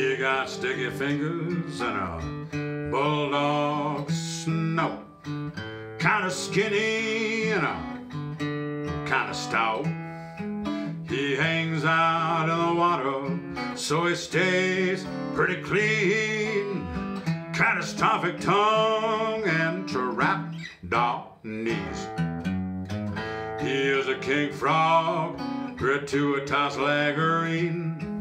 He got sticky fingers and a bulldog snout. Kinda skinny and a kinda stout. He hangs out in the water, so he stays pretty clean. Catastrophic tongue and trap dog knees. He is a king frog, gratuitous lagerine.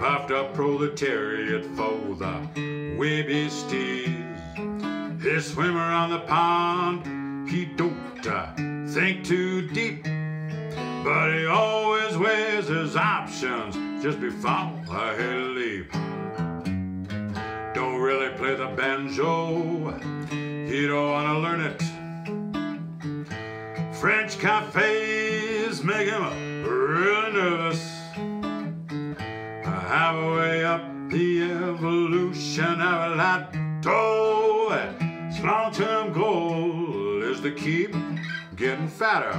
Puffed up proletariat for the webby steeds. He swim around the pond, he don't uh, think too deep. But he always weighs his options just before he leave. Don't really play the banjo, he don't wanna learn it. French cafes make him really evolution of a lotto. His long-term goal is to keep getting fatter.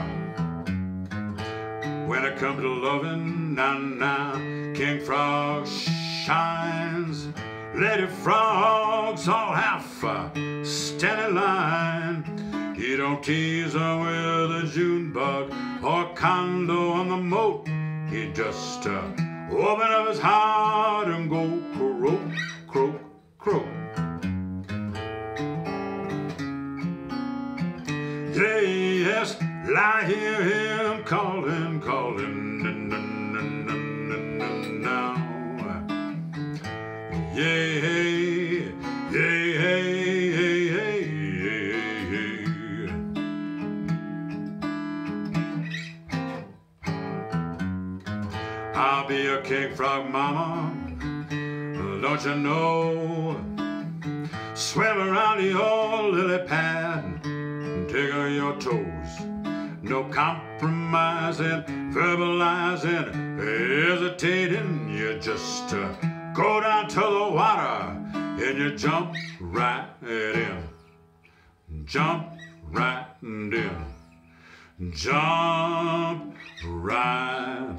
When it comes to loving, nah nah, King Frog shines. Lady Frogs all half a steady line. He don't tease her with a June bug or condo on the moat. He just uh, open up his heart and go croak, Yes, I hear him calling, calling, n- n- n- n- n- now. Yeah, yeah, yeah, yeah, yeah, yeah. I'll be a king frog mama, don't you know? Swim around the old lily pad, tickle your toes. No compromising, verbalizing, hesitating. You just uh, go down to the water and you jump right in. Jump right in. Jump right.